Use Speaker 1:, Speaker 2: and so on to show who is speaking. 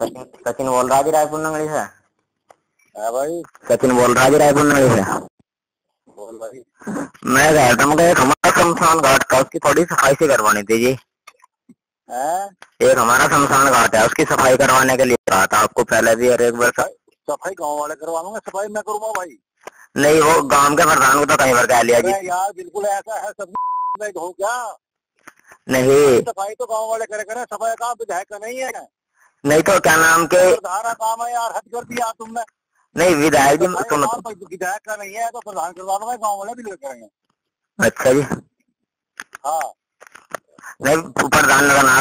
Speaker 1: सचिन सचिन बोल रहा जी रायपुर नगरी से?
Speaker 2: है भाई।
Speaker 1: सचिन बोल रहा जी रायपुर नगरी से?
Speaker 2: बोल भाई।
Speaker 1: मैं कह रहा था मुझे एक हमारा शमशान घाट का उसकी थोड़ी सफ़ाई सी करवानी थी जी।
Speaker 2: है?
Speaker 1: एक हमारा शमशान घाट है उसकी सफ़ाई करवाने के लिए कहा था आपको पहले भी और एक बार
Speaker 2: सफ़ाई गाँव वाले करवा लूँगा सफ़ाई मैं करूँगा भाई।
Speaker 1: नहीं वो गाँव के प्रधान को तो कहीं पर कह लिया जी।
Speaker 2: यार बिल्कुल ऐसा है सब मैं क्या
Speaker 1: नहीं।
Speaker 2: सफ़ाई तो गाँव वाले करे करे सफ़ाई काम विधायक का नहीं है?
Speaker 1: नहीं तो क्या नाम के
Speaker 2: सारा काम है यार हद कर दिया तुमने।
Speaker 1: नहीं विधायक जी
Speaker 2: काम विधायक का नहीं है तो प्रधान करवा दूँगा गाँव वाले भी लेकर करेंगे
Speaker 1: अच्छा जी।
Speaker 2: हाँ।
Speaker 1: नहीं प्रधान का नाम